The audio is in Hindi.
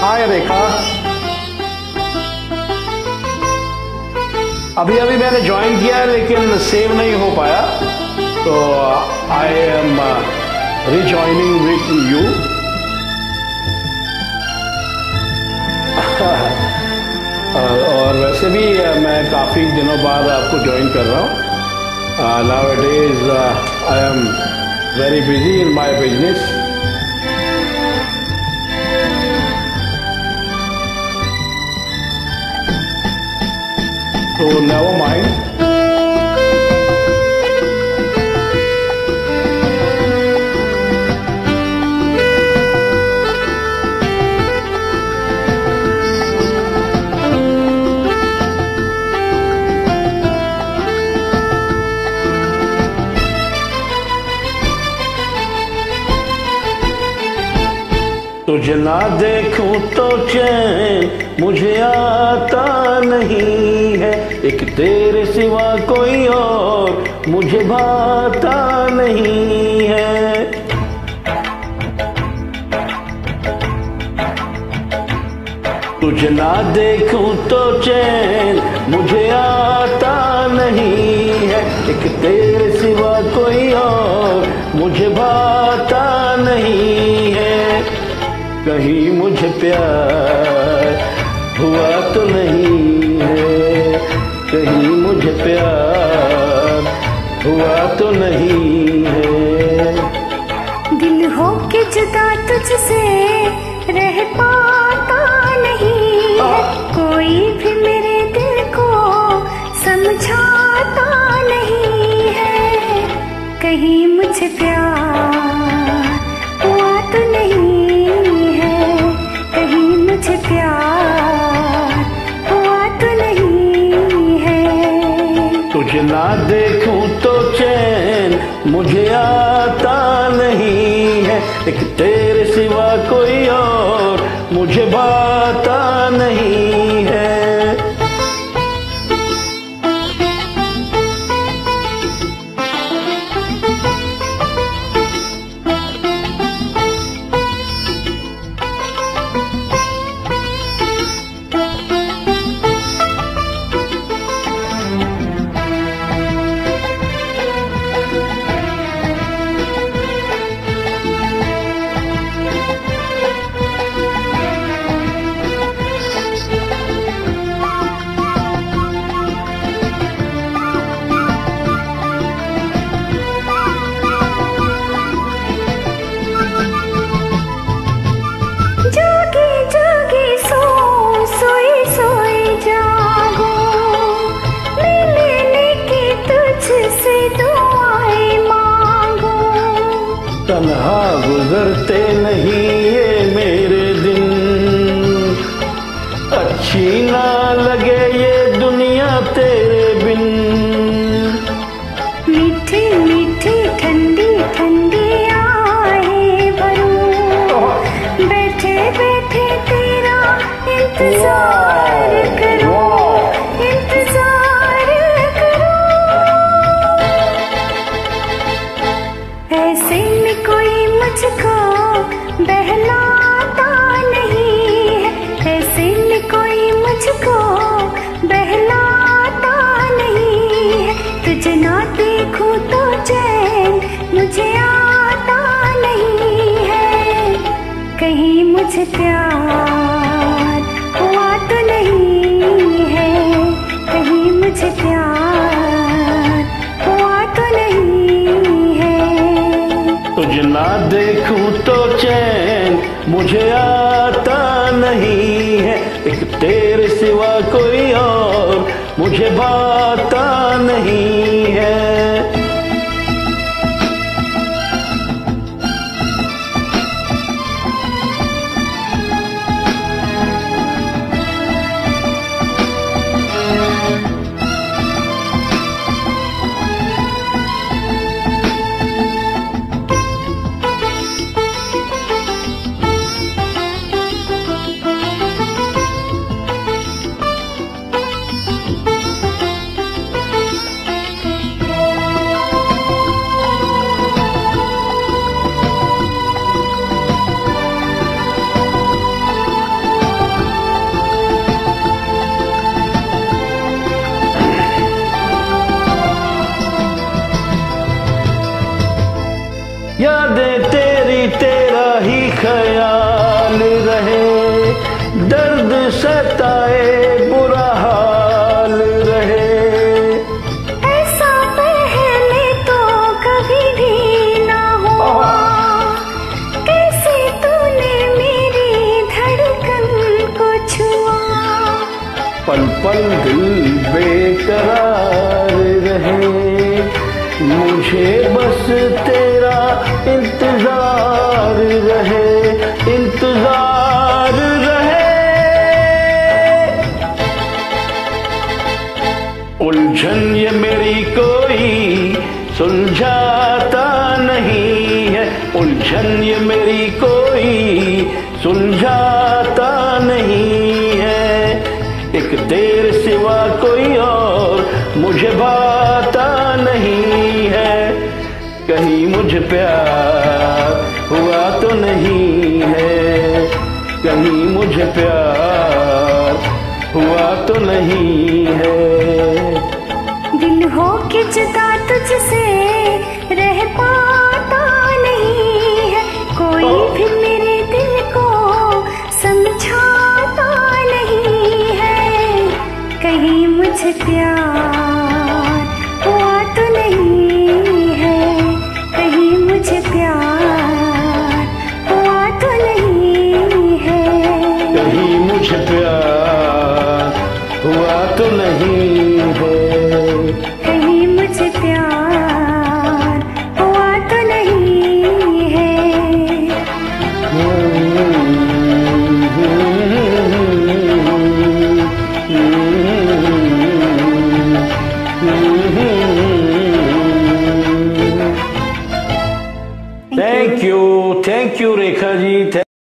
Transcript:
हाय रेखा अभी अभी मैंने ज्वाइन किया है लेकिन सेव नहीं हो पाया। तो I am rejoining with you और वैसे भी uh, मैं काफ़ी दिनों बाद आपको ज्वाइन कर रहा हूँ। Now it is I am very busy in my business Never mind. तुझे ना देखूँ तो चैन मुझे आता नहीं एक तेरे सिवा कोई और मुझे भाता नहीं है। तुझे ना देखूँ तो चैन मुझे आता नहीं है। एक तेरे सिवा कोई और मुझे भाता नहीं है। कहीं मुझे प्यार हुआ तो नहीं है। दिल हो के जुदा तुझसे रह पाता नहीं है। कोई भी मेरे दिल को समझाता नहीं है। कहीं मुझे प्यार तेरे सिवा कोई और मुझे बाता गुजरते नहीं कहीं मुझे प्यार। हुआ तो नहीं है, कहीं मुझे प्यार। हुआ तो नहीं है। तुझे ना देखूँ तो चैन मुझे आता नहीं है। एक तेरे सिवा कोई और मुझे बाता नहीं यादें तेरी तेरा ही ख्याल रहे। दर्द सताए बुरा हाल रहे। ऐसा पहले तो कभी भी ना हुआ। कैसे तूने मेरी धड़कन को छुआ? पल पल दिल बेकरार रहे। मुझे बस तेरा इंतज़ार रहे इंतज़ार रहे। उलझन ये मेरी कोई सुलझाता नहीं है। उलझन ये मेरी कोई सुलझाता नहीं है। एक देर सिवा कोई और मुझे भाता मुझे प्यार हुआ तो नहीं है। कहीं मुझ प्यार हुआ तो नहीं है। दिल हो के जुदा तुझसे हुआ तो नहीं।